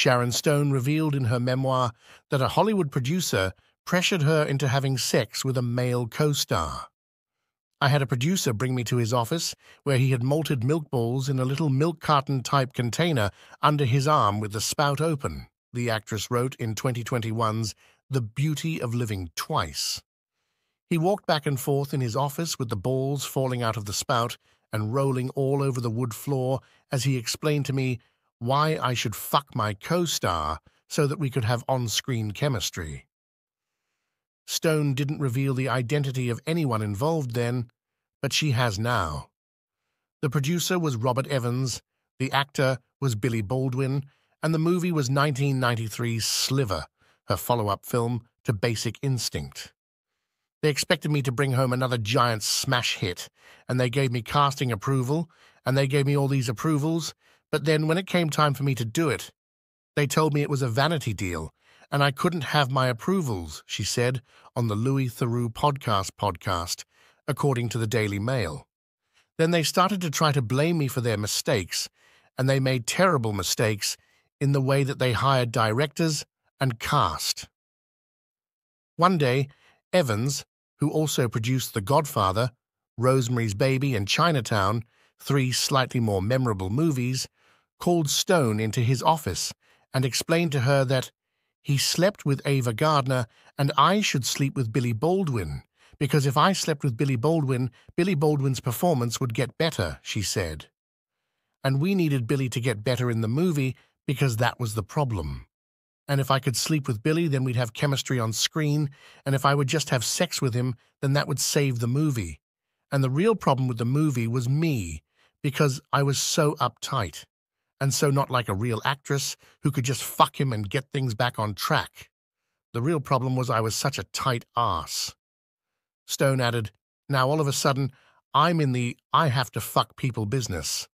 Sharon Stone revealed in her memoir that a Hollywood producer pressured her into having sex with a male co-star. I had a producer bring me to his office, where he had malted milk balls in a little milk carton type container under his arm with the spout open, the actress wrote in 2021's The Beauty of Living Twice. He walked back and forth in his office with the balls falling out of the spout and rolling all over the wood floor as he explained to me why I should fuck my co-star so that we could have on-screen chemistry. Stone didn't reveal the identity of anyone involved then, but she has now. The producer was Robert Evans, the actor was Billy Baldwin, and the movie was 1993's Sliver, her follow-up film to Basic Instinct. They expected me to bring home another giant smash hit, and they gave me casting approval, and they gave me all these approvals, but then when it came time for me to do it, they told me it was a vanity deal, and I couldn't have my approvals, she said on the Louis Theroux podcast podcast, according to the Daily Mail. Then they started to try to blame me for their mistakes, and they made terrible mistakes in the way that they hired directors and cast. One day, Evans, who also produced The Godfather, Rosemary's Baby, and Chinatown, three slightly more memorable movies, called Stone into his office and explained to her that he slept with Ava Gardner and I should sleep with Billy Baldwin, because if I slept with Billy Baldwin, Billy Baldwin's performance would get better, she said. And we needed Billy to get better in the movie because that was the problem. And if I could sleep with Billy, then we'd have chemistry on screen, and if I would just have sex with him, then that would save the movie. And the real problem with the movie was me, because I was so uptight and so not like a real actress who could just fuck him and get things back on track. The real problem was I was such a tight ass. Stone added, Now all of a sudden, I'm in the I have to fuck people business.